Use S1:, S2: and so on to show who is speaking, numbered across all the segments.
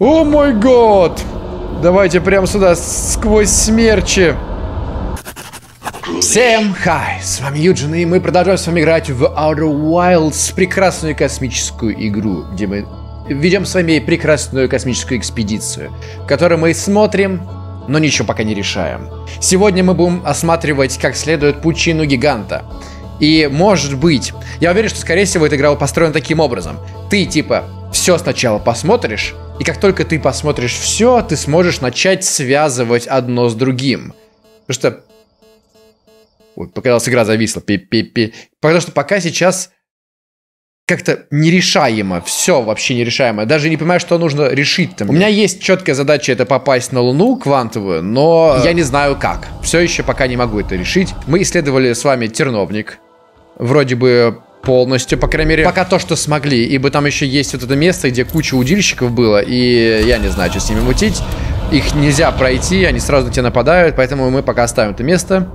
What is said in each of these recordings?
S1: О мой год! Давайте прямо сюда, сквозь смерчи. Всем хай, с вами Юджин, и мы продолжаем с вами играть в Outer Wilds, прекрасную космическую игру, где мы ведем с вами прекрасную космическую экспедицию, в которой мы смотрим, но ничего пока не решаем. Сегодня мы будем осматривать как следует пучину гиганта. И может быть, я уверен, что скорее всего эта игра построена таким образом. Ты типа все сначала посмотришь, и как только ты посмотришь все, ты сможешь начать связывать одно с другим. Потому что... Ой, показалось, игра зависла. Пи-пи-пи. Потому что пока сейчас как-то нерешаемо, все вообще нерешаемо. Даже не понимаю, что нужно решить там. У меня есть четкая задача это попасть на Луну квантовую, но я не знаю как. Все еще пока не могу это решить. Мы исследовали с вами терновник. Вроде бы полностью, по крайней мере, пока то, что смогли. Ибо там еще есть вот это место, где куча удильщиков было, и я не знаю, что с ними мутить. Их нельзя пройти, они сразу на тебя нападают, поэтому мы пока оставим это место.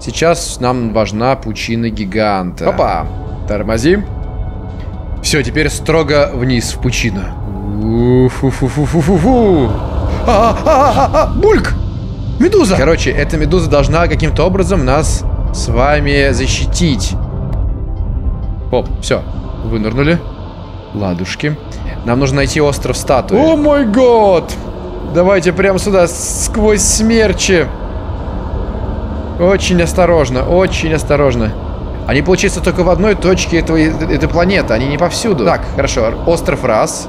S1: Сейчас нам важна пучина гиганта. Опа! Тормозим. Все, теперь строго вниз в пучину. Фу-фу-фу-фу-фу-фу. А, бульк! Медуза! Короче, эта медуза должна каким-то образом нас с вами защитить. Оп, все, вынырнули. Ладушки. Нам нужно найти остров статуи. О мой год! Давайте прямо сюда, сквозь смерчи. Очень осторожно, очень осторожно. Они, получается, только в одной точке этого, этой планеты, они не повсюду. Так, хорошо, остров раз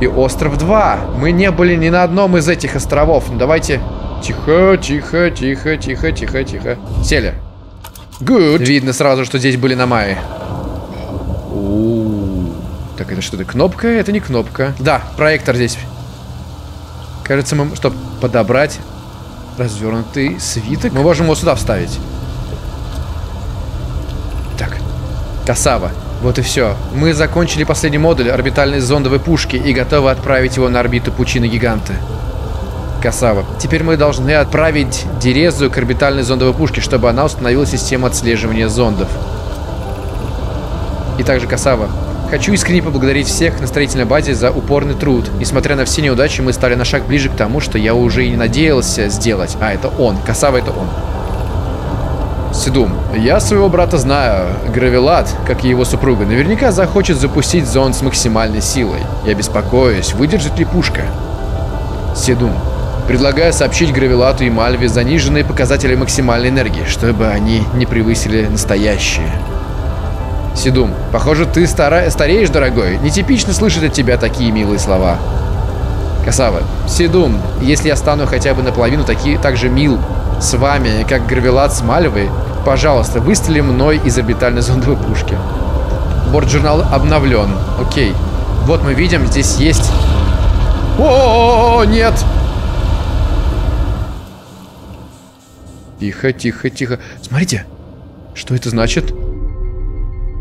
S1: и остров два. Мы не были ни на одном из этих островов. Ну, давайте... Тихо, тихо, тихо, тихо, тихо, тихо. Сели. Good. Видно сразу, что здесь были на мае. Так, это что-то кнопка? Это не кнопка. Да, проектор здесь. Кажется, мы, чтобы подобрать развернутый свиток, мы можем его сюда вставить. Так, Касава. Вот и все. Мы закончили последний модуль орбитальной зондовой пушки и готовы отправить его на орбиту пучины гиганта. Касава. Теперь мы должны отправить Дерезу к орбитальной зондовой пушке, чтобы она установила систему отслеживания зондов. И также Касава. Хочу искренне поблагодарить всех на строительной базе за упорный труд. Несмотря на все неудачи, мы стали на шаг ближе к тому, что я уже и не надеялся сделать. А, это он. Касава это он. Сидум. Я своего брата знаю. Гравилат, как и его супруга, наверняка захочет запустить зон с максимальной силой. Я беспокоюсь, выдержит ли пушка. Седум. Предлагаю сообщить Гравилату и Мальве заниженные показатели максимальной энергии, чтобы они не превысили настоящие. Сидум, похоже, ты стара... стареешь, дорогой. Нетипично слышать от тебя такие милые слова. Касава, Сидум, если я стану хотя бы наполовину таки, так же мил с вами, как Гравелат с Мальвой, пожалуйста, выстрели мной из орбитальной зондовой пушки. Борт-журнал обновлен. Окей. Вот мы видим, здесь есть... О, -о, нет! Тихо, тихо, тихо. Смотрите, что это значит?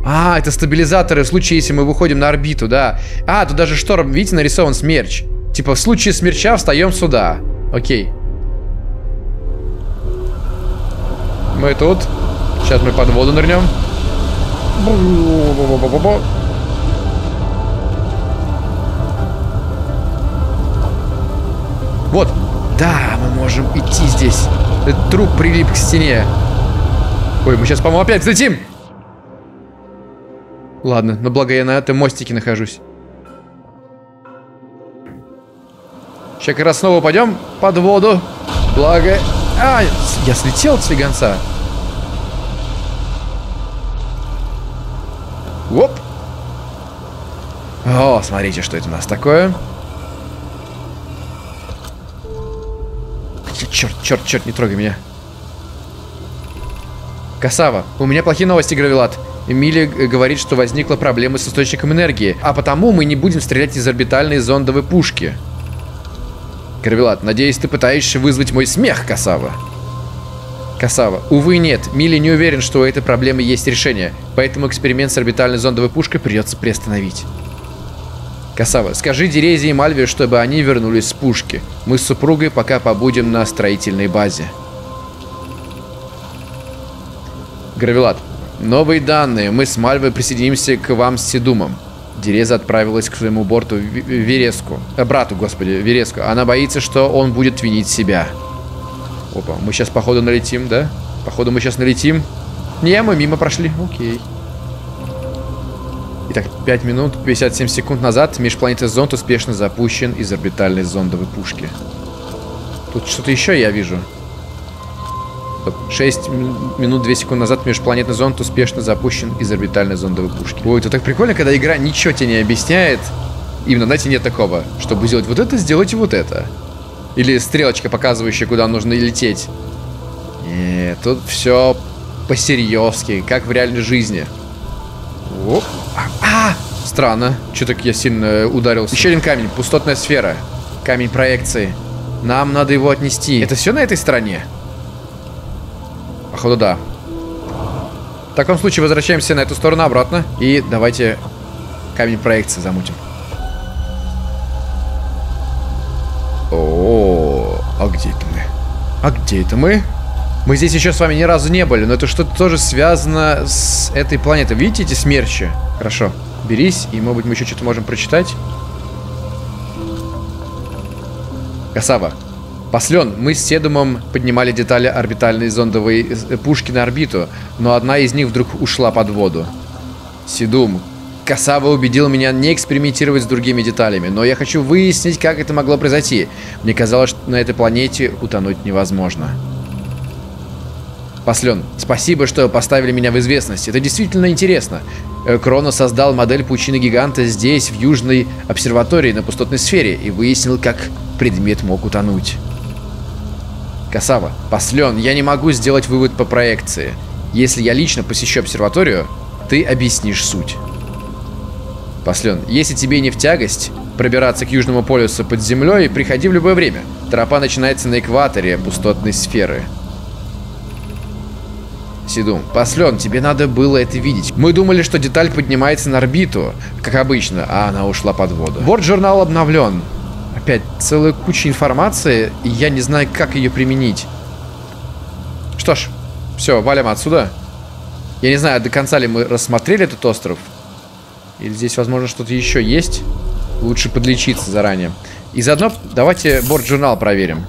S1: А, это стабилизаторы в случае, если мы выходим на орбиту, да. А, тут даже шторм, видите, нарисован смерч. Типа, в случае смерча встаем сюда. Окей. Мы тут. Сейчас мы под воду нырнем. Вот. Да, мы можем идти здесь. Этот труп прилип к стене. Ой, мы сейчас, по-моему, опять взлетим. Ладно, но благо я на этом мостике нахожусь. Сейчас как раз снова пойдем под воду. Благо... А, я слетел с фиганца. Оп. О, смотрите, что это у нас такое. Черт, черт, черт, не трогай меня. Касава, у меня плохие новости, Гравилат. Эмили говорит, что возникла проблема с источником энергии, а потому мы не будем стрелять из орбитальной зондовой пушки. Карвелат, надеюсь, ты пытаешься вызвать мой смех, Касава. Касава, увы, нет. Мили не уверен, что у этой проблемы есть решение, поэтому эксперимент с орбитальной зондовой пушкой придется приостановить. Касава, скажи Дерезе и Мальве, чтобы они вернулись с пушки. Мы с супругой пока побудем на строительной базе. Гравилат, Новые данные. Мы с Мальвой присоединимся к вам с Седумом. Дереза отправилась к своему борту Вереску. Э, брату, господи, Вереску. Она боится, что он будет винить себя. Опа, мы сейчас, походу, налетим, да? Походу, мы сейчас налетим. Не, мы мимо прошли. Окей. Итак, 5 минут 57 секунд назад межпланетный зонд успешно запущен из орбитальной зондовой пушки. Тут что-то еще я вижу. 6 минут 2 секунды назад межпланетный зонд успешно запущен из орбитальной зондовой пушки. Ой, это так прикольно, когда игра ничего тебе не объясняет. Именно, знаете, нет такого. Чтобы сделать вот это, сделайте вот это. Или стрелочка, показывающая, куда нужно лететь. Нет, тут все по-серьезки, как в реальной жизни. Оп. А, а! Странно. Что так я сильно ударился. Еще один камень. Пустотная сфера. Камень проекции. Нам надо его отнести. Это все на этой стороне? Походу, да. В таком случае возвращаемся на эту сторону обратно. И давайте камень проекции замутим. О, а где это мы? А где это мы? Мы здесь еще с вами ни разу не были, но это что-то тоже связано с этой планетой. Видите эти смерчи? Хорошо. Берись, и, может быть, мы еще что-то можем прочитать. Касава. Послен, мы с Седумом поднимали детали орбитальной зондовой э, пушки на орбиту, но одна из них вдруг ушла под воду. Седум, Касава убедил меня не экспериментировать с другими деталями, но я хочу выяснить, как это могло произойти. Мне казалось, что на этой планете утонуть невозможно. Послен, спасибо, что поставили меня в известность. Это действительно интересно. Э, Кроно создал модель пучины гиганта здесь, в Южной обсерватории на пустотной сфере, и выяснил, как предмет мог утонуть. Касава, послен, я не могу сделать вывод по проекции. Если я лично посещу обсерваторию, ты объяснишь суть. Послен, если тебе не в тягость пробираться к Южному полюсу под землей, приходи в любое время. Тропа начинается на экваторе пустотной сферы. Сидум, послен, тебе надо было это видеть. Мы думали, что деталь поднимается на орбиту, как обычно, а она ушла под воду. Борт журнал обновлен. Опять целая куча информации, и я не знаю, как ее применить. Что ж, все, валим отсюда. Я не знаю, до конца ли мы рассмотрели этот остров. Или здесь, возможно, что-то еще есть. Лучше подлечиться заранее. И заодно давайте борт-журнал проверим.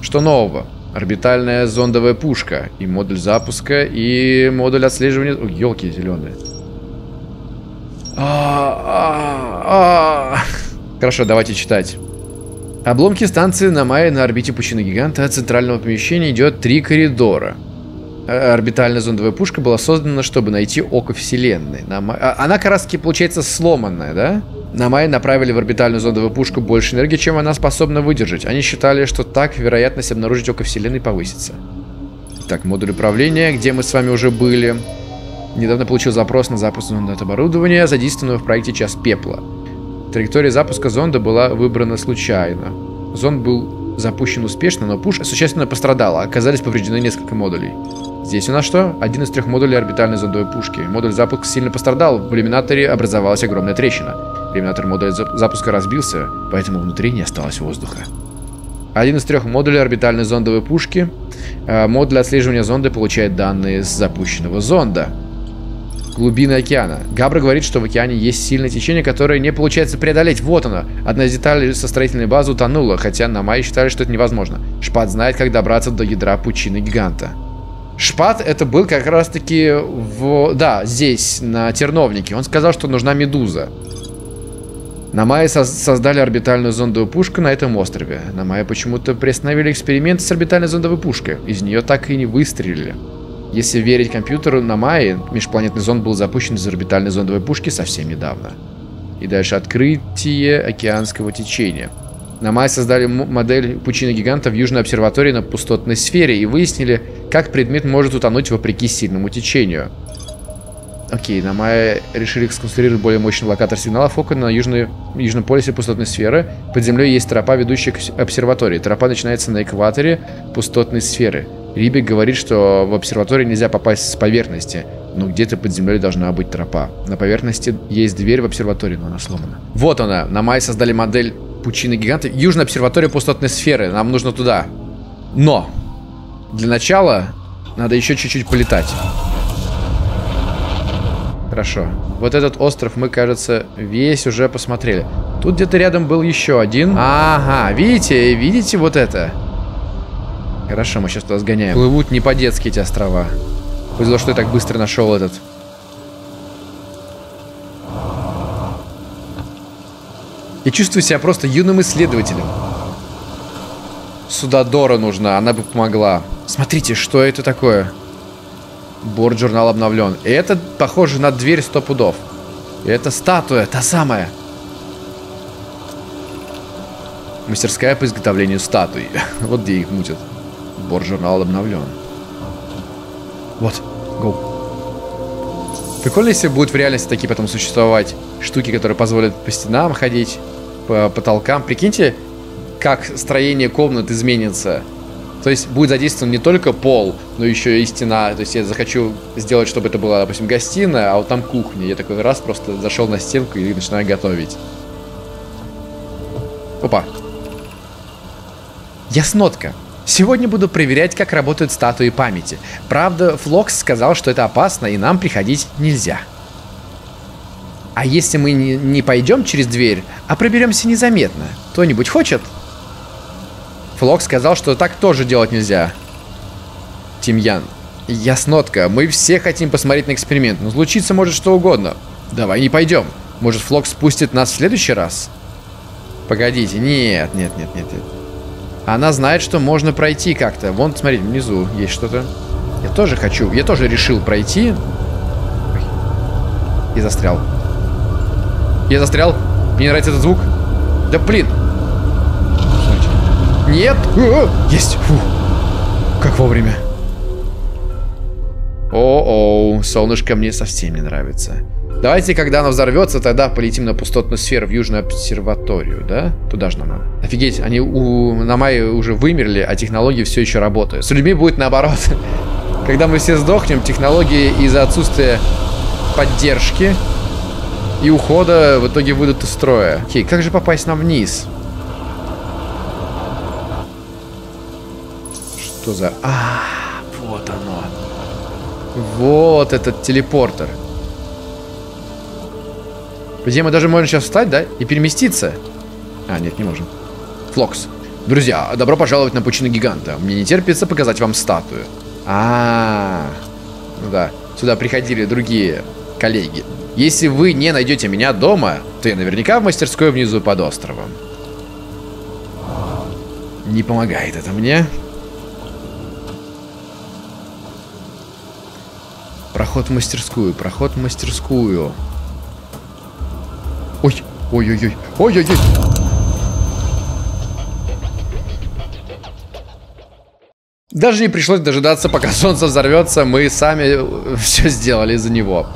S1: Что нового? Орбитальная зондовая пушка. И модуль запуска, и модуль отслеживания... О, елки зеленые. А -а -а Хорошо, давайте читать. Обломки станции на Майе на орбите пучины гиганта от центрального помещения идет три коридора. Э, орбитальная зондовая пушка была создана, чтобы найти око Вселенной. На Май... А, она как раз таки получается сломанная, да? На Май направили в орбитальную зондовую пушку больше энергии, чем она способна выдержать. Они считали, что так вероятность обнаружить око Вселенной повысится. Так, модуль управления, где мы с вами уже были. Недавно получил запрос на запуск зонда от оборудования, задействованного в проекте «Час пепла». Траектория запуска зонда была выбрана случайно. Зонд был запущен успешно, но пуш существенно пострадала, оказались повреждены несколько модулей. Здесь у нас что? Один из трех модулей орбитальной зондовой пушки. Модуль запуска сильно пострадал, в иллюминаторе образовалась огромная трещина. Иллюминатор модуля запуска разбился, поэтому внутри не осталось воздуха. Один из трех модулей орбитальной зондовой пушки. Э, модуль отслеживания зонда получает данные с запущенного зонда. Глубины океана. Габра говорит, что в океане есть сильное течение, которое не получается преодолеть. Вот оно. Одна из деталей со строительной базы утонула, хотя на Майе считали, что это невозможно. Шпат знает, как добраться до ядра пучины гиганта. Шпат это был как раз таки в... Да, здесь, на Терновнике. Он сказал, что нужна медуза. На Майе со создали орбитальную зондовую пушку на этом острове. На Майе почему-то приостановили эксперимент с орбитальной зондовой пушкой. Из нее так и не выстрелили. Если верить компьютеру, на Майе межпланетный зонд был запущен из орбитальной зондовой пушки совсем недавно. И дальше открытие океанского течения. На Майе создали модель пучины гиганта в Южной обсерватории на пустотной сфере и выяснили, как предмет может утонуть вопреки сильному течению. Окей, на Майе решили сконструировать более мощный локатор сигнала фока на южной, южном полюсе пустотной сферы. Под землей есть тропа, ведущая к обсерватории. Тропа начинается на экваторе пустотной сферы. Рибик говорит, что в обсерватории нельзя попасть с поверхности, но где-то под землей должна быть тропа. На поверхности есть дверь в обсерватории, но она сломана. Вот она. На Майе создали модель пучины гиганта. Южная обсерватория пустотной сферы. Нам нужно туда. Но для начала надо еще чуть-чуть полетать. Хорошо. Вот этот остров мы, кажется, весь уже посмотрели. Тут где-то рядом был еще один. Ага, видите, видите вот это? Хорошо, мы сейчас туда сгоняем. Плывут не по-детски эти острова. Повезло, что я так быстро нашел этот. Я чувствую себя просто юным исследователем. Сюда Дора нужна, она бы помогла. Смотрите, что это такое? Борт журнал обновлен. И это похоже на дверь сто пудов. И это статуя, та самая. Мастерская по изготовлению статуй. вот где их мутят. Борт журнал обновлен. Вот, go. Прикольно, если будут в реальности такие потом существовать штуки, которые позволят по стенам ходить, по потолкам. Прикиньте, как строение комнат изменится. То есть будет задействован не только пол, но еще и стена. То есть я захочу сделать, чтобы это была, допустим, гостиная, а вот там кухня. Я такой раз просто зашел на стенку и начинаю готовить. Опа. Яснотка. Сегодня буду проверять, как работают статуи памяти. Правда, Флокс сказал, что это опасно и нам приходить нельзя. А если мы не, пойдем через дверь, а проберемся незаметно, кто-нибудь хочет? Флок сказал, что так тоже делать нельзя. Тимьян. Яснотка, мы все хотим посмотреть на эксперимент, но случиться может что угодно. Давай не пойдем. Может, Флок спустит нас в следующий раз? Погодите, нет, нет, нет, нет, нет. Она знает, что можно пройти как-то. Вон, смотрите, внизу есть что-то. Я тоже хочу, я тоже решил пройти. Ой. И застрял. Я застрял. Мне не нравится этот звук. Да блин. Нет. О, есть. Фу. Как вовремя. О-оу, солнышко мне совсем не нравится. Давайте, когда оно взорвется, тогда полетим на пустотную сферу в Южную обсерваторию, да? Туда же нам надо. Офигеть, они у, на мае уже вымерли, а технологии все еще работают. С людьми будет наоборот. Когда мы все сдохнем, технологии из-за отсутствия поддержки и ухода в итоге выйдут из строя. Окей, как же попасть нам вниз? Что за... А, вот оно. Вот этот телепортер. Где мы даже можем сейчас встать, да? И переместиться. А, нет, не можем. Флокс. Друзья, добро пожаловать на пучину гиганта. Мне не терпится показать вам статую. А, -а, -а. ну да. Сюда приходили другие коллеги. Если вы не найдете меня дома, то я наверняка в мастерской внизу под островом. Не помогает это мне. Проход в мастерскую, проход в мастерскую. Ой, ой-ой-ой, ой-ой-ой. Даже не пришлось дожидаться, пока солнце взорвется. Мы сами все сделали за него.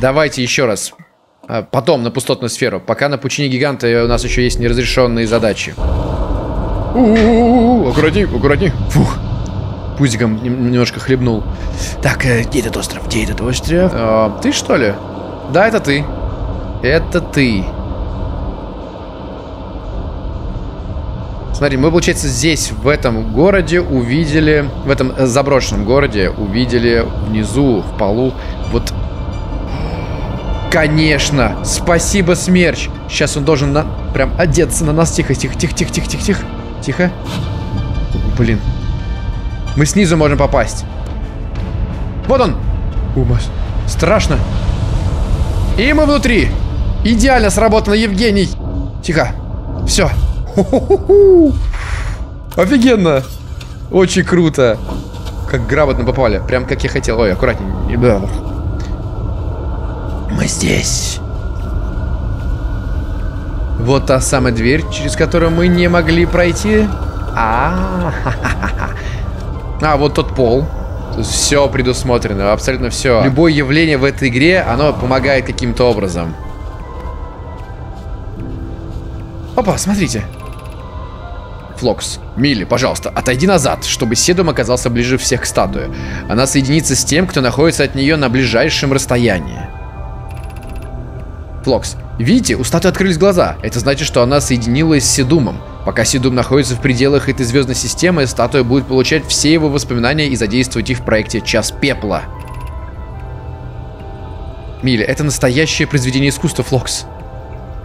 S1: Давайте еще раз. А, потом на пустотную сферу. Пока на пучине гиганта у нас еще есть неразрешенные задачи. Аккуратней, аккуратней. Фух. Пузиком немножко хлебнул. Так, э, где этот остров? Где этот остров? А, ты что ли? Да, это ты. Это ты. Смотри, мы, получается, здесь, в этом городе, увидели... В этом заброшенном городе увидели внизу, в полу, вот... Конечно! Спасибо, Смерч! Сейчас он должен на... прям одеться на нас. Тихо, тихо, тихо, тихо, тихо, тихо, тихо. Тихо. Блин. Мы снизу можем попасть. Вот он! Умас. Страшно. И мы внутри. Идеально сработано, Евгений. Тихо. Все. Офигенно. Очень круто. Как грамотно попали. Прям как я хотел. Ой, аккуратнее. Мы здесь. Вот та самая дверь, через которую мы не могли пройти. А, -а, -а, -а. а вот тот пол. Все предусмотрено, абсолютно все. Любое явление в этой игре, оно помогает каким-то образом. Опа, смотрите. Флокс, Милли, пожалуйста, отойди назад, чтобы Седум оказался ближе всех к статуе. Она соединится с тем, кто находится от нее на ближайшем расстоянии. Флокс, видите, у статуи открылись глаза. Это значит, что она соединилась с Седумом. Пока Седум находится в пределах этой звездной системы, статуя будет получать все его воспоминания и задействовать их в проекте «Час пепла». Миля, это настоящее произведение искусства, Флокс.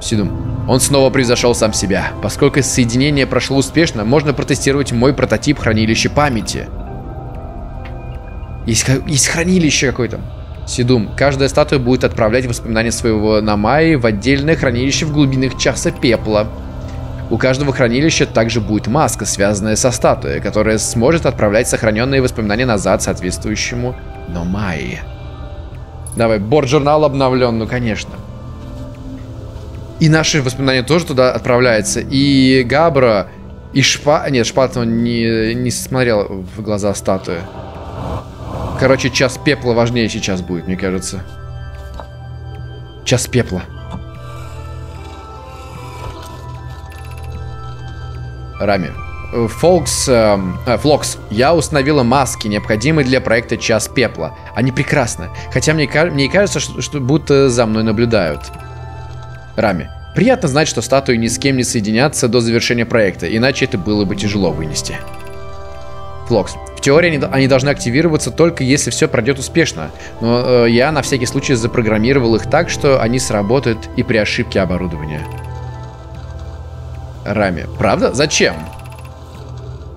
S1: Сидум. Он снова превзошел сам себя. Поскольку соединение прошло успешно, можно протестировать мой прототип хранилища памяти. Есть, есть хранилище какое-то. Сидум. Каждая статуя будет отправлять воспоминания своего Намаи в отдельное хранилище в глубинах часа пепла. У каждого хранилища также будет маска, связанная со статуей, которая сможет отправлять сохраненные воспоминания назад соответствующему Номаи. Давай, борт-журнал обновлен, ну конечно. И наши воспоминания тоже туда отправляются. И Габра, и Шпа... Нет, Шпат он не, не смотрел в глаза статуи. Короче, час пепла важнее сейчас будет, мне кажется. Час пепла. Рами. Фолкс, э, э, Флокс, я установила маски, необходимые для проекта «Час пепла». Они прекрасны, хотя мне, мне кажется, что, что будто за мной наблюдают. Рами. Приятно знать, что статуи ни с кем не соединятся до завершения проекта, иначе это было бы тяжело вынести. Флокс. В теории они должны активироваться только если все пройдет успешно, но э, я на всякий случай запрограммировал их так, что они сработают и при ошибке оборудования. Рами. Правда? Зачем?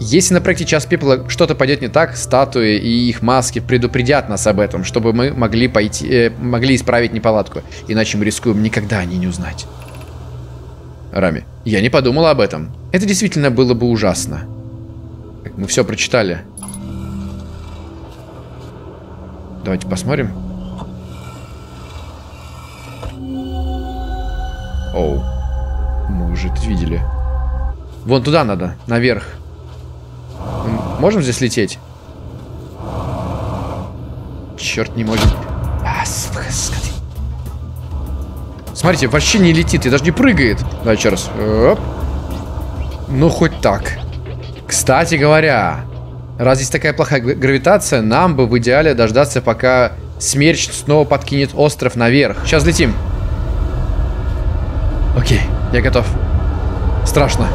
S1: Если на проекте Час Пепла что-то пойдет не так, статуи и их маски предупредят нас об этом, чтобы мы могли пойти, э, могли исправить неполадку. Иначе мы рискуем никогда о ней не узнать. Рами. Я не подумала об этом. Это действительно было бы ужасно. Мы все прочитали. Давайте посмотрим. Оу. Мы уже это видели. Вон туда надо, наверх. Можем здесь лететь? Черт, не можем. А, Смотрите, вообще не летит и даже не прыгает. Давай еще раз. Оп. Ну, хоть так. Кстати говоря, раз здесь такая плохая гравитация, нам бы в идеале дождаться, пока смерч снова подкинет остров наверх. Сейчас летим. Окей, я готов. Страшно.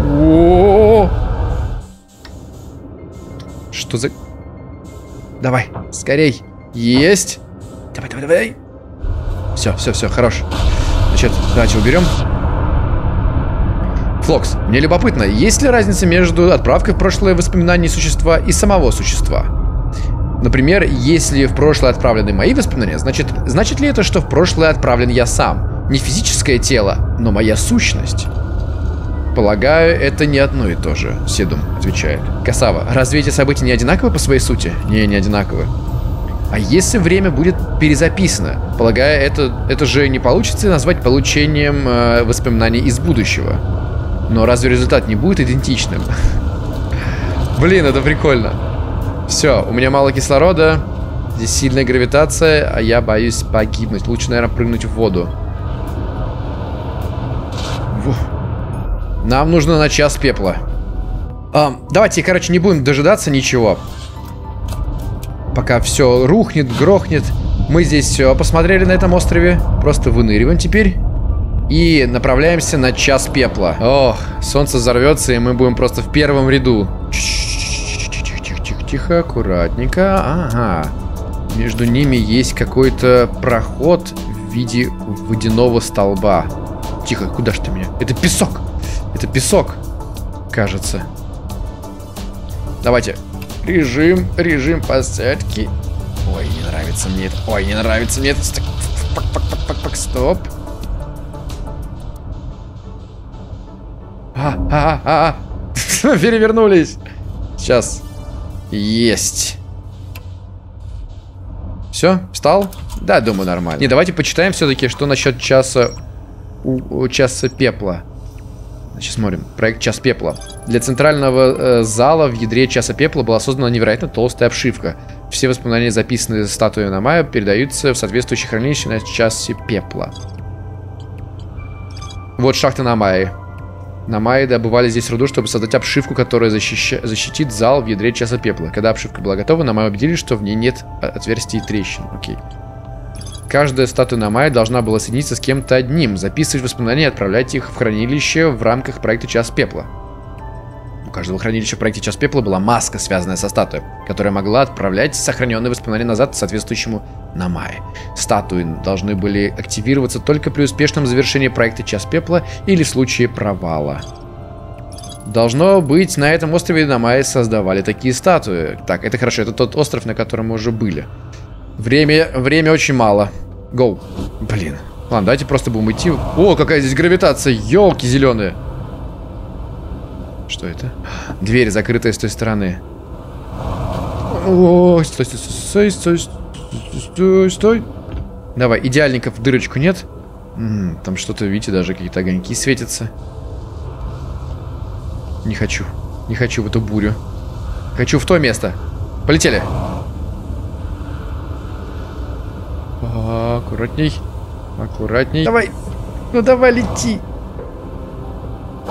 S1: О -о -о Что за... Давай, скорей. Есть. Давай, давай, давай. Все, все, все, хорош. Значит, давайте уберем. Флокс, мне любопытно, есть ли разница между отправкой в прошлое воспоминаний существа и самого существа? Например, если в прошлое отправлены мои воспоминания, значит, значит ли это, что в прошлое отправлен я сам? Не физическое тело, но моя сущность. Полагаю, это не одно и то же, Седум отвечает. Касава, разве эти события не одинаковы по своей сути? Не, не одинаковы. А если время будет перезаписано? Полагаю, это, это же не получится назвать получением э, воспоминаний из будущего. Но разве результат не будет идентичным? Блин, это прикольно. Все, у меня мало кислорода. Здесь сильная гравитация, а я боюсь погибнуть. Лучше, наверное, прыгнуть в воду. Нам нужно на час пепла. А, давайте, короче, не будем дожидаться ничего. Пока все рухнет, грохнет. Мы здесь все посмотрели на этом острове. Просто выныриваем теперь. И направляемся на час пепла. Ох, солнце взорвется, и мы будем просто в первом ряду. Тихо-тихо-тихо, аккуратненько. Ага. Между ними есть какой-то проход в виде водяного столба. Тихо, куда ж ты меня? Это песок. Это песок, кажется. Давайте. Режим, режим посадки. Ой, не нравится мне это. Ой, не нравится мне это. Стоп. А, а, а, а. Перевернулись. Сейчас. Есть. Все, встал? Да, думаю, нормально. Не, давайте почитаем все-таки, что насчет часа... У, у часа пепла. Значит, смотрим. Проект «Час пепла». Для центрального э, зала в ядре «Часа пепла» была создана невероятно толстая обшивка. Все воспоминания, записанные статуей Намая, передаются в соответствующее хранилище на «Часе пепла». Вот шахта Намаи. Намаи добывали здесь руду, чтобы создать обшивку, которая защища... защитит зал в ядре часа пепла. Когда обшивка была готова, Намаи убедились, что в ней нет отверстий и трещин. Окей. Каждая статуя Намая должна была соединиться с кем-то одним, записывать воспоминания и отправлять их в хранилище в рамках проекта Час Пепла. каждого хранилища в проекте Час Пепла была маска, связанная со статуей, которая могла отправлять сохраненные воспоминания назад соответствующему Намае. Статуи должны были активироваться только при успешном завершении проекта Час Пепла или в случае провала. Должно быть, на этом острове Намае создавали такие статуи. Так, это хорошо, это тот остров, на котором мы уже были. Время, время очень мало. Гоу. Блин. Ладно, давайте просто будем идти. О, какая здесь гравитация. Елки зеленые. Что это? Дверь закрытая с той стороны. О, стой, стой, стой, стой, стой, стой. Давай, идеальников дырочку нет? М -м, там что-то, видите, даже какие-то огоньки светятся. Не хочу. Не хочу в эту бурю. Хочу в то место. Полетели. Аккуратней. Аккуратней. Давай. Ну давай, лети.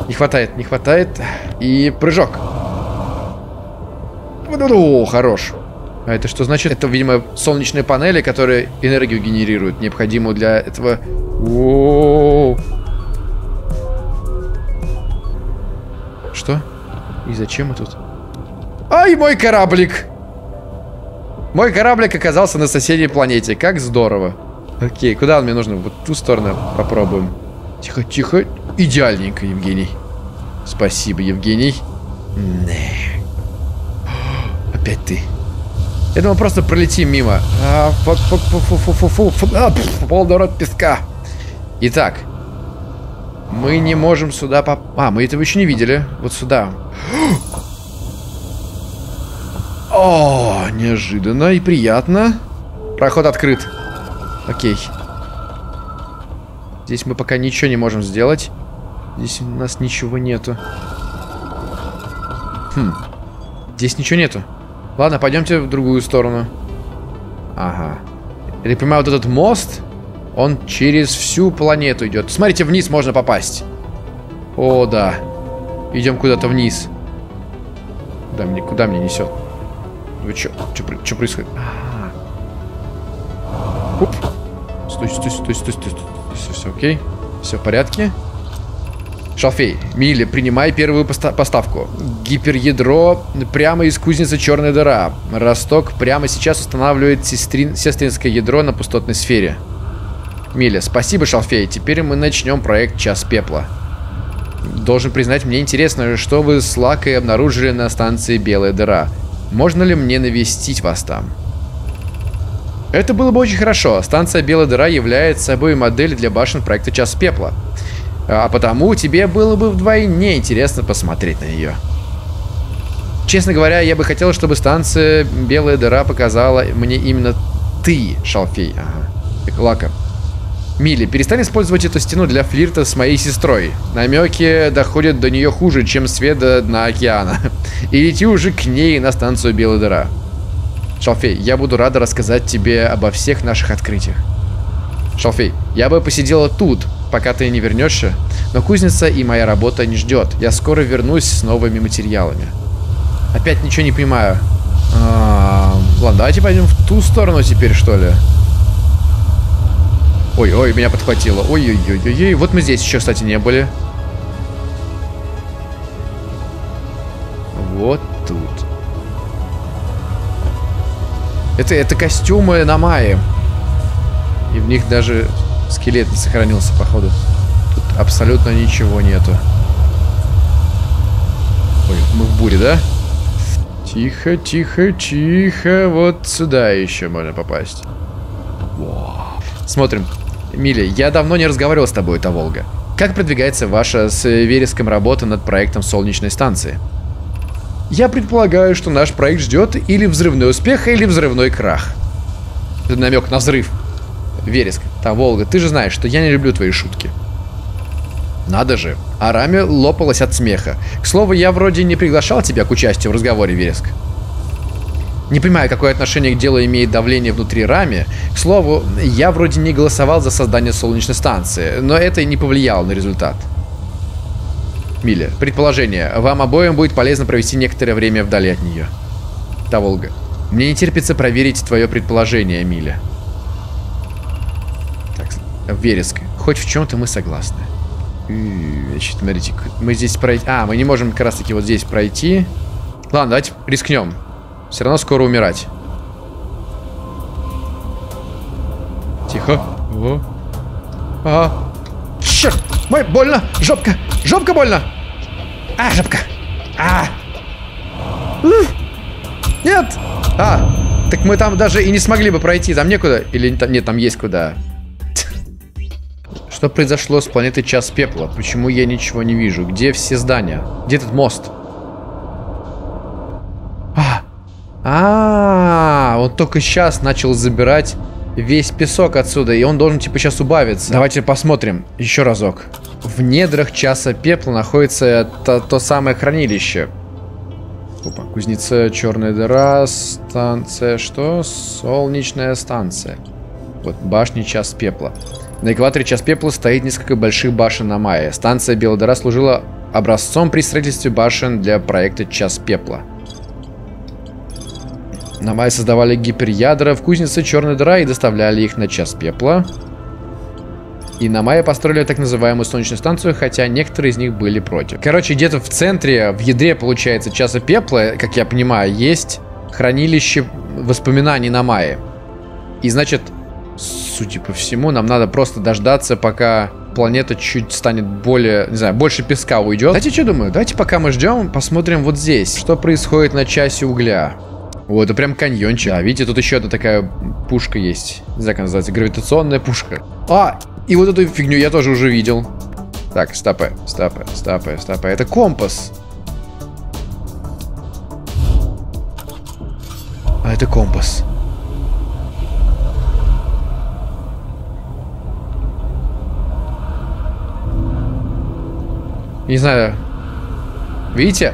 S1: Не хватает, не хватает. И прыжок. О, хорош. А это что значит? Это, видимо, солнечные панели, которые энергию генерируют, необходимую для этого. О -о -о -о. Что? И зачем мы тут? Ай, мой кораблик! Мой кораблик оказался на соседней планете. Как здорово. Окей, куда он мне нужно? Вот ту сторону попробуем. Тихо, тихо. Идеальненько, Евгений. Спасибо, Евгений. Не. Опять ты. Я думал, просто пролетим мимо. А, песка. Итак. Мы не можем сюда поп... А, мы этого еще не видели. Вот сюда. О, неожиданно и приятно. Проход открыт. Окей. Здесь мы пока ничего не можем сделать. Здесь у нас ничего нету. Хм. Здесь ничего нету. Ладно, пойдемте в другую сторону. Ага. Я понимаю, вот этот мост, он через всю планету идет. Смотрите, вниз можно попасть. О, да. Идем куда-то вниз. Куда мне, куда мне несет? Вы? Что происходит? Оп. Стой, стой, стой, стой, стой, стой. Все, все, окей. Все в порядке. Шалфей, Милли, принимай первую поставку. Гиперядро прямо из кузницы Черная дыра. Росток прямо сейчас устанавливает сестрин, сестринское ядро на пустотной сфере. Миля, спасибо, Шалфей. Теперь мы начнем проект Час Пепла. Должен признать, мне интересно, что вы с Лакой обнаружили на станции Белая дыра. Можно ли мне навестить вас там? Это было бы очень хорошо. Станция Белая дыра является собой модель для башен проекта Час Пепла. А потому тебе было бы вдвойне интересно посмотреть на нее. Честно говоря, я бы хотел, чтобы станция Белая дыра показала мне именно ты, Шалфей. Ага. Лака. Милли, перестань использовать эту стену для флирта с моей сестрой. Намеки доходят до нее хуже, чем свет дна океана. И лети уже к ней на станцию Белая дыра. Шалфей, я буду рада рассказать тебе обо всех наших открытиях. Шалфей, я бы посидела тут, пока ты не вернешься, но кузница и моя работа не ждет. Я скоро вернусь с новыми материалами. Опять ничего не понимаю. А, ладно, давайте пойдем в ту сторону теперь, что ли. Ой-ой, меня подхватило. Ой-ой-ой-ой. Вот мы здесь еще, кстати, не были. Вот тут. Это, это костюмы на мае. И в них даже скелет не сохранился, походу. Тут абсолютно ничего нету. Ой, мы в буре, да? Тихо, тихо, тихо. Вот сюда еще можно попасть. Смотрим. Миля, я давно не разговаривал с тобой, это Волга. Как продвигается ваша с Вереском работа над проектом солнечной станции? Я предполагаю, что наш проект ждет или взрывной успех, или взрывной крах. Это намек на взрыв. Вереск, та Волга, ты же знаешь, что я не люблю твои шутки. Надо же. А Рами лопалась от смеха. К слову, я вроде не приглашал тебя к участию в разговоре, Вереск. Не понимаю, какое отношение к делу имеет давление внутри раме. К слову, я вроде не голосовал за создание солнечной станции, но это и не повлияло на результат. Миля, предположение. Вам обоим будет полезно провести некоторое время вдали от нее. Таволга. Мне не терпится проверить твое предположение, Миля. Так, Вереск, хоть в чем-то мы согласны. Значит, смотрите, мы здесь пройти... А, мы не можем как раз таки вот здесь пройти. Ладно, давайте рискнем. Все равно скоро умирать. Тихо. О. А. Черт! Мой, больно! Жопка! Жопка больно! А, жопка! А! Нет! А! Так мы там даже и не смогли бы пройти. Там некуда? Или там нет, там есть куда? Что произошло с планетой Час Пепла? Почему я ничего не вижу? Где все здания? Где этот мост? А, а, он только сейчас начал забирать весь песок отсюда, и он должен типа сейчас убавиться. Давайте посмотрим еще разок. В недрах часа пепла находится то, то самое хранилище. Опа, кузница, черная дыра, станция, что? Солнечная станция. Вот, башня час пепла. На экваторе час пепла стоит несколько больших башен на Майе. Станция дыра служила образцом при строительстве башен для проекта час пепла. На Мае создавали гиперядра в кузнице Черная дыра и доставляли их на час пепла. И на Мае построили так называемую солнечную станцию, хотя некоторые из них были против. Короче, где-то в центре, в ядре, получается, часа пепла, как я понимаю, есть хранилище воспоминаний на Мае. И значит, судя по всему, нам надо просто дождаться, пока планета чуть станет более, не знаю, больше песка уйдет. Знаете, что думаю? Давайте пока мы ждем, посмотрим вот здесь, что происходит на часе угля. О, это прям каньончик. А, видите, тут еще одна такая пушка есть. Не знаю, как называется. Гравитационная пушка. А, и вот эту фигню я тоже уже видел. Так, стопы, стопы, стопы, стопы. Это компас. А это компас. Не знаю. Видите?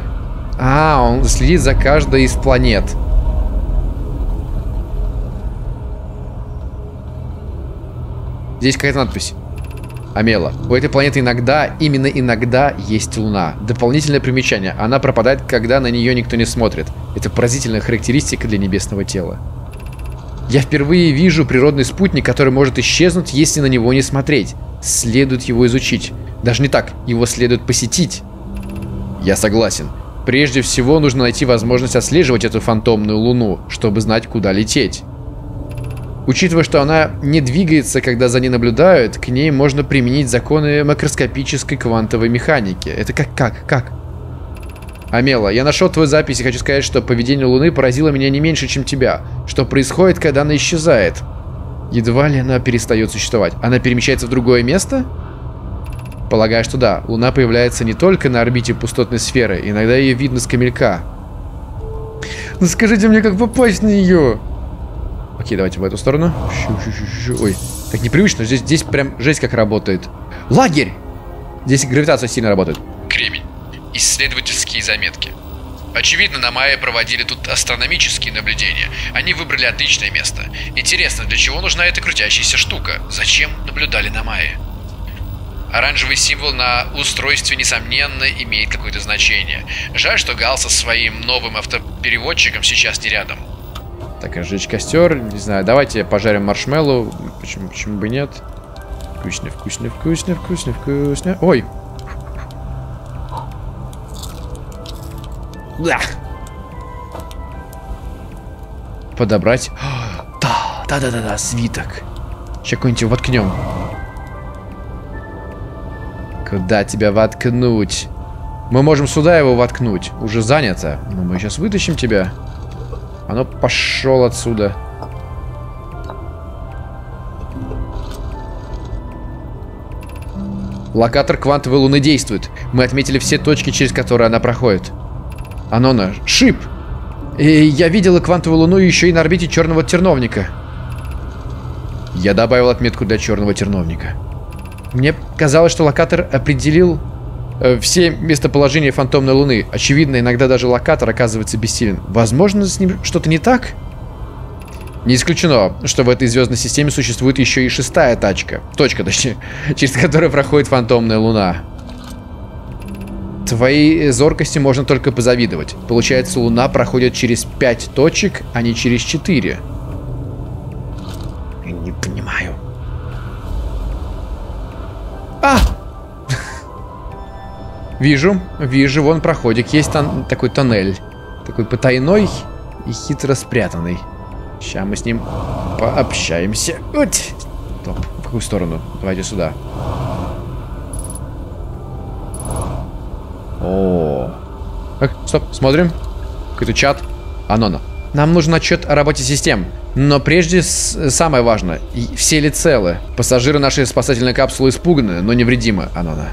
S1: А, он следит за каждой из планет. Здесь какая-то надпись. Амела. У этой планеты иногда, именно иногда, есть Луна. Дополнительное примечание. Она пропадает, когда на нее никто не смотрит. Это поразительная характеристика для небесного тела. Я впервые вижу природный спутник, который может исчезнуть, если на него не смотреть. Следует его изучить. Даже не так, его следует посетить. Я согласен. Прежде всего нужно найти возможность отслеживать эту фантомную луну, чтобы знать, куда лететь. Учитывая, что она не двигается, когда за ней наблюдают, к ней можно применить законы макроскопической квантовой механики. Это как, как, как? Амела, я нашел твою запись и хочу сказать, что поведение Луны поразило меня не меньше, чем тебя. Что происходит, когда она исчезает? Едва ли она перестает существовать. Она перемещается в другое место? Полагаю, что да. Луна появляется не только на орбите пустотной сферы, иногда ее видно с камелька. Ну скажите мне, как попасть на нее? Окей, давайте в эту сторону. Ой, так непривычно. Здесь, здесь прям жесть как работает. Лагерь! Здесь гравитация сильно работает.
S2: Кремень. Исследовательские заметки. Очевидно, на Майе проводили тут астрономические наблюдения. Они выбрали отличное место. Интересно, для чего нужна эта крутящаяся штука? Зачем наблюдали на Майе? Оранжевый символ на устройстве, несомненно, имеет какое-то значение. Жаль, что Гал со своим новым автопереводчиком сейчас не рядом.
S1: Так, разжечь костер. Не знаю, давайте пожарим маршмеллоу. Почему, почему бы нет? Вкусно, вкусно, вкусно, вкусно, вкусно. Ой! Да. Подобрать. Да, да, да, да, да, свиток. Сейчас какой-нибудь воткнем. Куда тебя воткнуть? Мы можем сюда его воткнуть. Уже занято. Но мы сейчас вытащим тебя. Ну пошел отсюда. Локатор квантовой луны действует. Мы отметили все точки, через которые она проходит. Анона, шип! И я видела квантовую луну еще и на орбите черного терновника. Я добавил отметку для черного терновника. Мне казалось, что локатор определил все местоположения фантомной Луны. Очевидно, иногда даже локатор оказывается бессилен. Возможно, с ним что-то не так? Не исключено, что в этой звездной системе существует еще и шестая тачка. Точка, точнее, через которую проходит фантомная Луна. Твоей зоркости можно только позавидовать. Получается, Луна проходит через пять точек, а не через четыре. Не понимаю. А! Вижу, вижу, вон проходик. Есть тон такой тоннель. Такой потайной и хитро спрятанный. Сейчас мы с ним пообщаемся. Вот. Стоп. В какую сторону? Давайте сюда. О. Так, стоп, смотрим. Какой-то чат. Анона. Нам нужен отчет о работе систем. Но прежде самое важное. Все ли целы? Пассажиры нашей спасательной капсулы испуганы, но невредимы, Анона.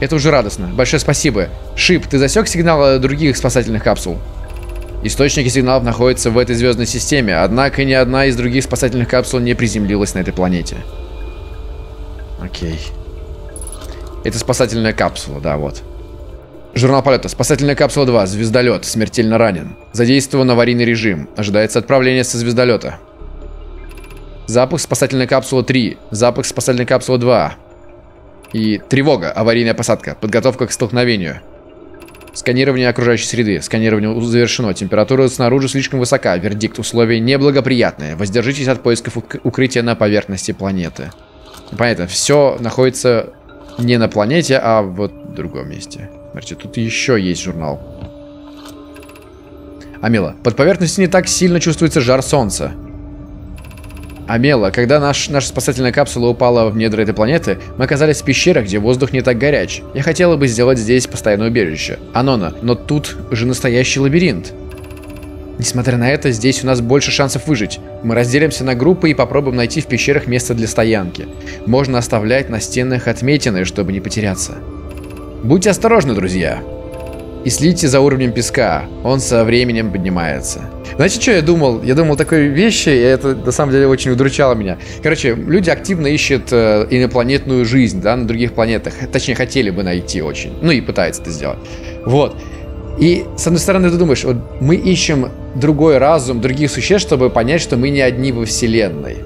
S1: Это уже радостно. Большое спасибо. Шип, ты засек сигналы других спасательных капсул? Источники сигналов находятся в этой звездной системе, однако ни одна из других спасательных капсул не приземлилась на этой планете. Окей. Это спасательная капсула, да, вот. Журнал полета. Спасательная капсула 2. Звездолет. Смертельно ранен. Задействован аварийный режим. Ожидается отправление со звездолета. Запуск спасательной капсулы 3. Запуск спасательной капсулы 2. И тревога. Аварийная посадка. Подготовка к столкновению. Сканирование окружающей среды. Сканирование завершено. Температура снаружи слишком высока. Вердикт. Условия неблагоприятные. Воздержитесь от поисков укрытия на поверхности планеты. Понятно. Все находится не на планете, а вот в другом месте. Смотрите, тут еще есть журнал. Амела, под поверхностью не так сильно чувствуется жар солнца. Амела, когда наш, наша спасательная капсула упала в недра этой планеты, мы оказались в пещерах, где воздух не так горяч. Я хотела бы сделать здесь постоянное убежище. Анона, но тут же настоящий лабиринт. Несмотря на это, здесь у нас больше шансов выжить. Мы разделимся на группы и попробуем найти в пещерах место для стоянки. Можно оставлять на стенах отметины, чтобы не потеряться. Будьте осторожны, друзья. И следите за уровнем песка. Он со временем поднимается. Знаете, что я думал? Я думал такой вещи, и это на самом деле очень удручало меня. Короче, люди активно ищут э, инопланетную жизнь, да, на других планетах. Точнее, хотели бы найти очень. Ну и пытаются это сделать. Вот. И, с одной стороны, ты думаешь, вот мы ищем другой разум, других существ, чтобы понять, что мы не одни во Вселенной.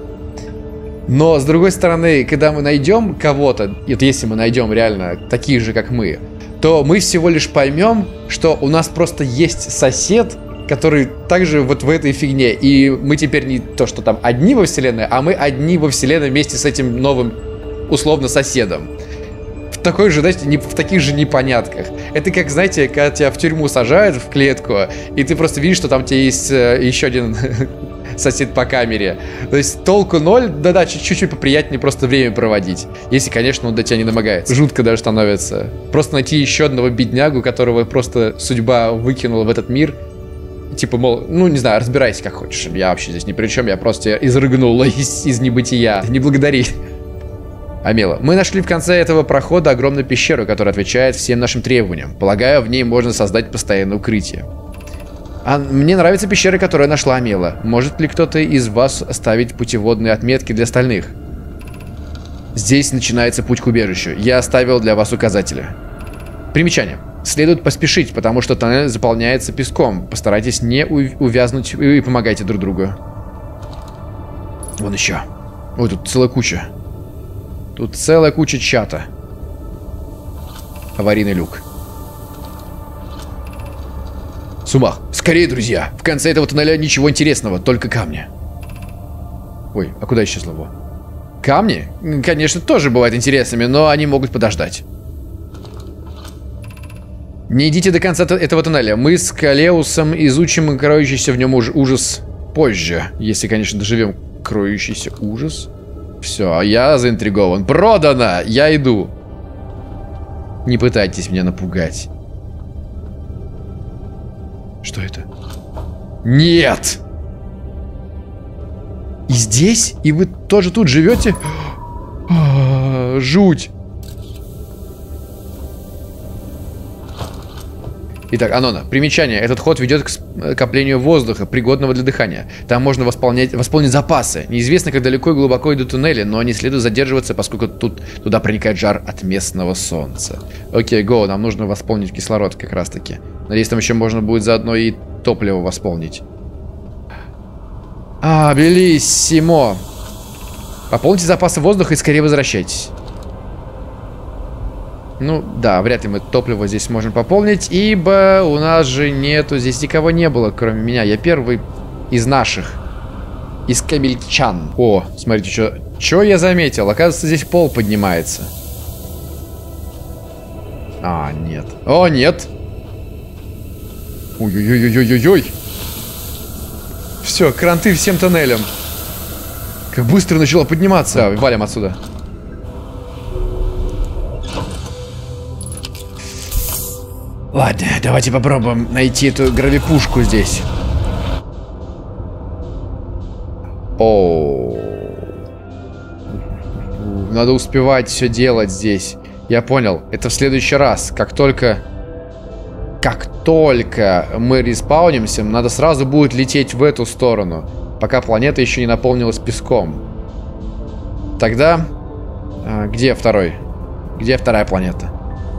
S1: Но, с другой стороны, когда мы найдем кого-то, это если мы найдем реально таких же, как мы, то мы всего лишь поймем, что у нас просто есть сосед, который также вот в этой фигне. И мы теперь не то, что там одни во вселенной, а мы одни во вселенной вместе с этим новым, условно, соседом. В такой же, знаете, не, в таких же непонятках. Это как, знаете, когда тебя в тюрьму сажают в клетку, и ты просто видишь, что там у тебя есть э, еще один сосед по камере. То есть толку ноль, да-да, чуть-чуть поприятнее просто время проводить. Если, конечно, он до тебя не домогается. Жутко даже становится. Просто найти еще одного беднягу, которого просто судьба выкинула в этот мир. Типа, мол, ну, не знаю, разбирайся как хочешь. Я вообще здесь ни при чем, я просто изрыгнула из, из небытия. Не благодари. Амела, мы нашли в конце этого прохода огромную пещеру, которая отвечает всем нашим требованиям. Полагаю, в ней можно создать постоянное укрытие. А мне нравятся пещеры, которые нашла Амела. Может ли кто-то из вас оставить путеводные отметки для остальных? Здесь начинается путь к убежищу. Я оставил для вас указатели. Примечание. Следует поспешить, потому что тоннель заполняется песком. Постарайтесь не увязнуть и помогайте друг другу. Вон еще. Ой, тут целая куча. Тут целая куча чата. Аварийный люк. Сумах, скорее, друзья! В конце этого туннеля ничего интересного, только камни. Ой, а куда исчезло его? Камни? Конечно, тоже бывают интересными, но они могут подождать. Не идите до конца этого туннеля. Мы с Калеусом изучим кроющийся в нем уж ужас позже. Если, конечно, доживем кроющийся ужас. Все, я заинтригован. Продано! Я иду. Не пытайтесь меня напугать. Что это? Нет! И здесь? И вы тоже тут живете? А, жуть! Итак, Анона, примечание. Этот ход ведет к коплению воздуха, пригодного для дыхания. Там можно восполнять, восполнить запасы. Неизвестно, как далеко и глубоко идут туннели, но не следует задерживаться, поскольку тут туда проникает жар от местного солнца. Окей, го, нам нужно восполнить кислород как раз таки. Надеюсь, там еще можно будет заодно и топливо восполнить. А, белиссимо. Пополните запасы воздуха и скорее возвращайтесь. Ну, да, вряд ли мы топливо здесь можем пополнить, ибо у нас же нету, здесь никого не было, кроме меня. Я первый из наших. Из камельчан. О, смотрите, что что я заметил. Оказывается, здесь пол поднимается. А, нет. О, нет. Ой-ой-ой-ой-ой-ой. Все, кранты всем тоннелям. Как быстро начала подниматься. Валим отсюда. Ладно, давайте попробуем найти эту гравипушку здесь. О, надо успевать все делать здесь. Я понял. Это в следующий раз. Как только... Как только мы респаунимся, надо сразу будет лететь в эту сторону. Пока планета еще не наполнилась песком. Тогда... А, где второй? Где вторая планета?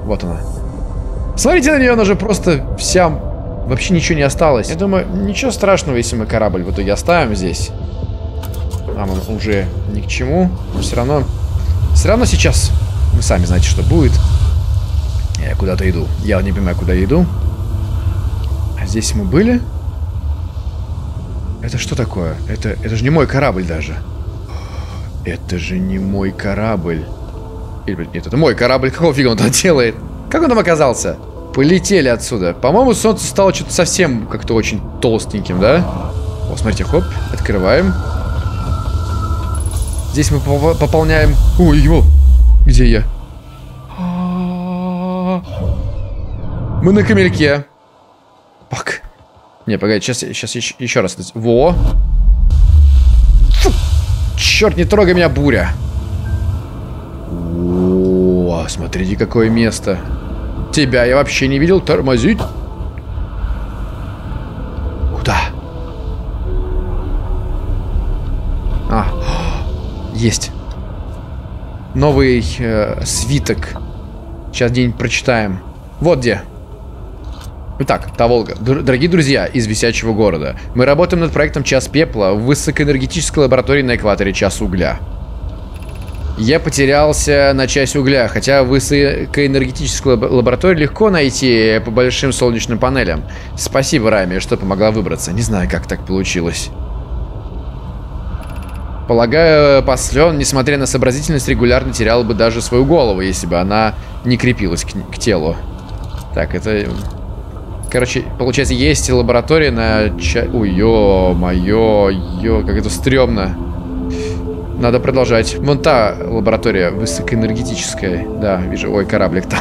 S1: Вот она. Смотрите на нее, она же просто вся... Вообще ничего не осталось. Я думаю, ничего страшного, если мы корабль в итоге оставим здесь. Нам он уже ни к чему. Но все равно... Все равно сейчас... Вы сами знаете, что будет. Я куда-то иду. Я не понимаю, куда я иду. А здесь мы были? Это что такое? Это, это же не мой корабль даже. Это же не мой корабль. Нет, это мой корабль. Какого фига он там делает? Как он там оказался? Полетели отсюда. По-моему, солнце стало что-то совсем как-то очень толстеньким, да? О, смотрите, хоп, открываем. Здесь мы пополняем... Ой, его! Где я? Мы на камельке. Пак. Не, погоди, сейчас, сейчас еще, еще раз. Во. Фу. Черт, не трогай меня, буря. О, смотрите, какое место. Тебя я вообще не видел тормозить. Куда? А, есть. Новый э, свиток. Сейчас день прочитаем. Вот где. Итак, Таволга. Дорогие друзья из Висячего города, мы работаем над проектом «Час пепла» в высокоэнергетической лаборатории на экваторе «Час угля». Я потерялся на часть угля, хотя высокоэнергетическую лабораторию легко найти по большим солнечным панелям. Спасибо, Рами, что помогла выбраться. Не знаю, как так получилось. Полагаю, Послен, несмотря на сообразительность, регулярно терял бы даже свою голову, если бы она не крепилась к, к телу. Так, это... Короче, получается, есть лаборатория на... Ча... Ой, ё-моё, ё, как это стрёмно. Надо продолжать. Вон та лаборатория высокоэнергетическая. Да, вижу. Ой, кораблик там.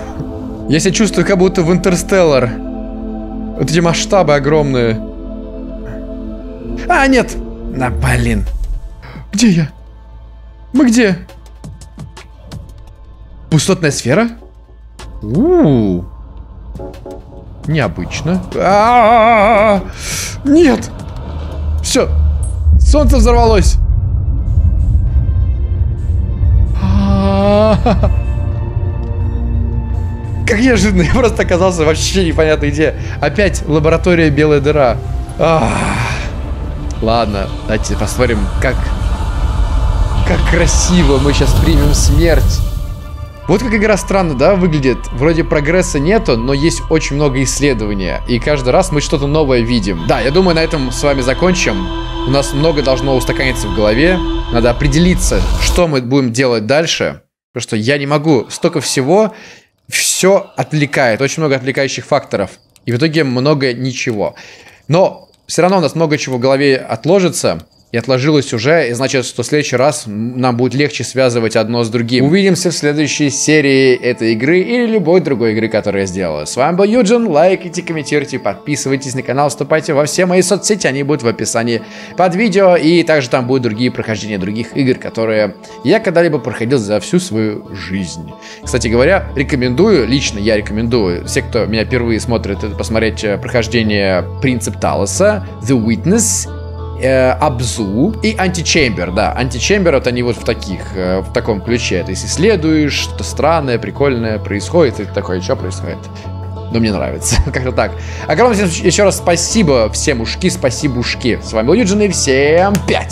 S1: Я себя чувствую, как будто в Интерстеллар. Вот эти масштабы огромные. А, нет! На, блин. Где я? Мы где? Пустотная сфера? У, -у, -у. Необычно. Нет! Все. Солнце взорвалось. Как неожиданно, я просто оказался вообще непонятно где. Опять лаборатория белая дыра. Ладно, давайте посмотрим, как как красиво мы сейчас примем смерть. Вот как игра странно, да, выглядит. Вроде прогресса нету, но есть очень много исследований. И каждый раз мы что-то новое видим. Да, я думаю, на этом с вами закончим. У нас много должно устаканиться в голове. Надо определиться, что мы будем делать дальше. Потому что я не могу. Столько всего. Все отвлекает. Очень много отвлекающих факторов. И в итоге много ничего. Но все равно у нас много чего в голове отложится и отложилось уже, и значит, что в следующий раз нам будет легче связывать одно с другим. Увидимся в следующей серии этой игры или любой другой игры, которую я сделаю. С вами был Юджин, лайкайте, комментируйте, подписывайтесь на канал, вступайте во все мои соцсети, они будут в описании под видео, и также там будут другие прохождения других игр, которые я когда-либо проходил за всю свою жизнь. Кстати говоря, рекомендую, лично я рекомендую, все, кто меня впервые смотрит, посмотреть э, прохождение Принцип Талоса, The Witness, э, Абзу и Античембер, да. Античембер это они вот в таких, э, в таком ключе. То есть исследуешь, что странное, прикольное происходит, и такое, что происходит. Но мне нравится. Как-то так. Огромное еще раз спасибо всем ушки, спасибо ушки. С вами был Юджин и всем пять.